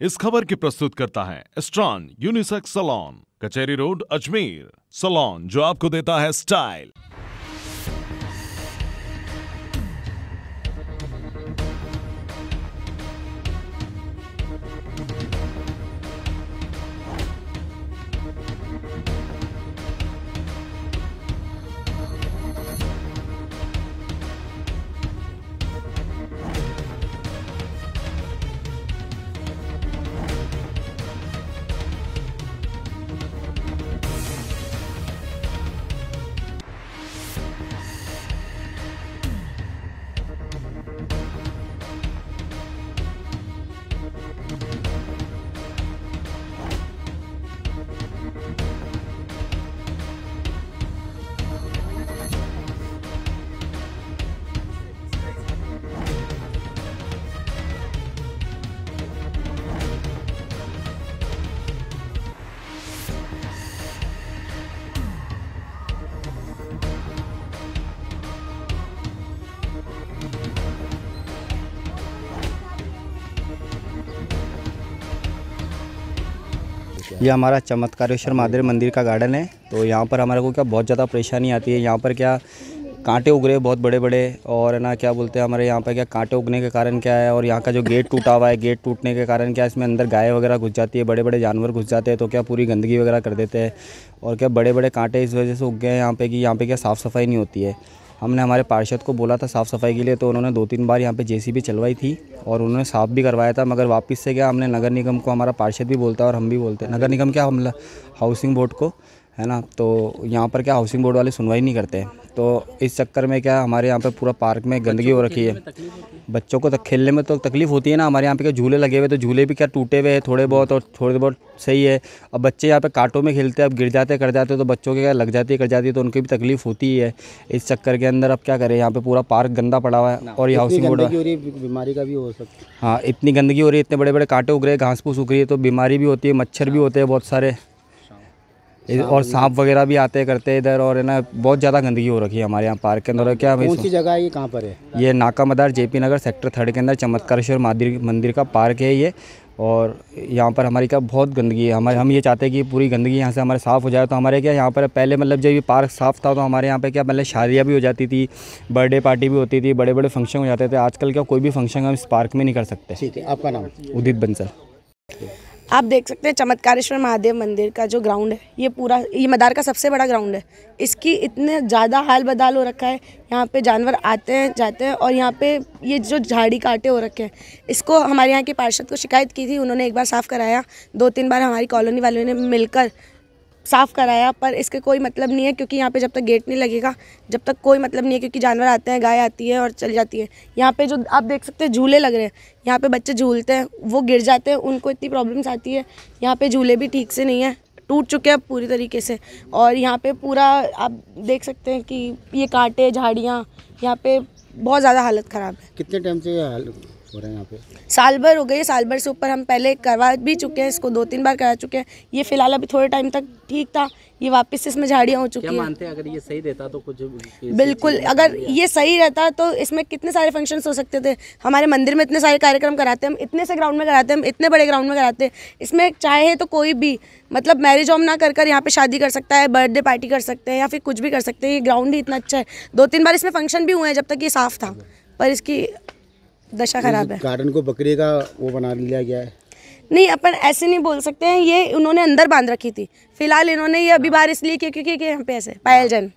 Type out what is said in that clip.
इस खबर की प्रस्तुत करता है स्ट्रॉन unisex salon Kacheri road, Ajmer. Salon जो आपको देता है स्टाइल ये हमारा चमत्कारेश्वर महादेव मंदिर का गार्डन है। तो यहाँ पर हमारे को क्या बहुत ज़्यादा परेशानी आती है। यहाँ पर क्या कांटे उग रहे बहुत बड़े बड़े और ना क्या बोलते हैं हमारे यहाँ पर क्या कांटे उगने के कारण क्या है और यहाँ का जो गेट टूटा हुआ है, गेट टूटने के कारण क्या इसमें अंदर गाय वगैरह घुस जाती है बड़े बड़े जानवर घुस जाते हैं तो क्या पूरी गंदगी वगैरह कर देते हैं और क्या बड़े बड़े कांटे इस वजह से उग गए हैं यहाँ पे कि यहाँ पे क्या साफ़ सफ़ाई नहीं होती है। हमने हमारे पार्षद को बोला था साफ़ सफ़ाई के लिए तो उन्होंने दो तीन बार यहाँ पे जेसीबी चलवाई थी और उन्होंने साफ़ भी करवाया था, मगर वापस से क्या हमने नगर निगम को, हमारा पार्षद भी बोलता है और हम भी बोलते हैं। नगर निगम क्या, हम हाउसिंग बोर्ड को है ना? तो यहाँ पर क्या हाउसिंग बोर्ड वाले सुनवाई नहीं करते? तो इस चक्कर में क्या हमारे यहाँ पर पूरा पार्क में गंदगी हो रखी है। बच्चों को तो खेलने में तो तकलीफ़ होती है ना? हमारे यहाँ पे क्या झूले लगे हुए तो झूले भी क्या टूटे हुए हैं थोड़े बहुत और थोड़े बहुत सही है। अब बच्चे यहाँ पे कांटों में खेलते हैं अब गिर जाते कर जाते तो बच्चों के क्या लग जाती है कर जाती है तो उनकी भी तकलीफ़ होती है इस चक्कर के अंदर अब क्या करें? यहाँ पर पूरा पार्क गंदा पड़ा हुआ है और ये हाउसिंग बोर्ड बीमारी का भी हो सकता है। हाँ इतनी गंदगी हो रही है इतने बड़े बड़े कांटे उग रहे हैं घास फूस उग रही है तो बीमारी भी होती है मच्छर भी होते हैं बहुत सारे। और सांप वगैरह भी आते करते इधर और है ना बहुत ज़्यादा गंदगी हो रखी है हमारे यहाँ पार्क के अंदर। क्या कौन सी जगह है ये कहाँ पर है? ये Naka Madar JP Nagar sector third के अंदर चमत्कारेश्वर मंदिर मंदिर का पार्क है ये। और यहाँ पर हमारी क्या बहुत गंदगी है। हमारे हम ये चाहते हैं कि पूरी गंदगी यहाँ से हमारे साफ़ हो जाए। तो हमारे क्या यहाँ पर पहले मतलब जब ये पार्क साफ़ था तो हमारे यहाँ पे क्या पहले शादियाँ भी हो जाती थी बर्थडे पार्टी भी होती थी बड़े बड़े फ़ंक्शन हो जाते थे। आजकल क्या कोई भी फ़ंक्शन हम इस पार्क में नहीं कर सकते। ठीक है आपका नाम? उदित बंसल। आप देख सकते हैं चमत्कारेश्वर महादेव मंदिर का जो ग्राउंड है, ये पूरा, ये मदार का सबसे बड़ा ग्राउंड है। इसकी इतने ज़्यादा हाल बदाल हो रखा है। यहाँ पे जानवर आते हैं, जाते हैं और यहाँ पे ये जो झाड़ी काटे हो रखे हैं, इसको हमारे यहाँ के पार्षद को शिकायत की थी। उन्होंने एक बार साफ़ कराया। दो तीन बार हमारी कॉलोनी वालों ने मिलकर साफ़ कराया, पर इसके कोई मतलब नहीं है, क्योंकि यहाँ पे जब तक गेट नहीं लगेगा, जब तक कोई मतलब नहीं है, क्योंकि जानवर आते हैं, गाय आती है और चल जाती है। यहाँ पे जो आप देख सकते हैं, झूले लग रहे हैं। यहाँ पे बच्चे झूलते हैं, वो गिर जाते हैं, उनको इतनी प्रॉब्लम्स आती है। यहाँ पे झूले भी ठीक से नहीं है, टूट चुके हैं पूरी तरीके से। और यहाँ पे पूरा आप देख सकते हैं कि ये कांटे, झाड़ियाँ, यहाँ पे बहुत ज़्यादा हालत ख़राब है। कितने टाइम से हो रहे हैं यहाँ पे? साल भर हो गई साल भर से ऊपर हम पहले करवा भी चुके हैं इसको दो तीन बार करा चुके हैं। ये फ़िलहाल अभी थोड़े टाइम तक ठीक था ये वापस से इसमें झाड़ियाँ हो चुकी हैं। मानते हैं अगर ये सही रहता तो कुछ बिल्कुल अगर ये सही रहता तो इसमें कितने सारे फ़ंक्शंस हो सकते थे? हमारे मंदिर में इतने सारे कार्यक्रम कराते हैं हम इतने से ग्राउंड में कराते हैं हम इतने बड़े ग्राउंड में कराते हैं। इसमें चाहे तो कोई भी मतलब मैरिज होम ना कर कर यहाँ पे शादी कर सकता है बर्थडे पार्टी कर सकते हैं या फिर कुछ भी कर सकते हैं ये ग्राउंड ही इतना अच्छा है। दो तीन बार इसमें फ़ंक्शन भी हुए हैं जब तक ये साफ़ था पर इसकी दशा खराब है। गार्डन को बकरी का वो बना लिया गया है। नहीं अपन ऐसे नहीं बोल सकते हैं ये उन्होंने अंदर बाँध रखी थी। फ़िलहाल इन्होंने ये अभी बार इसलिए क्योंकि यहाँ पे ऐसे पायल जन।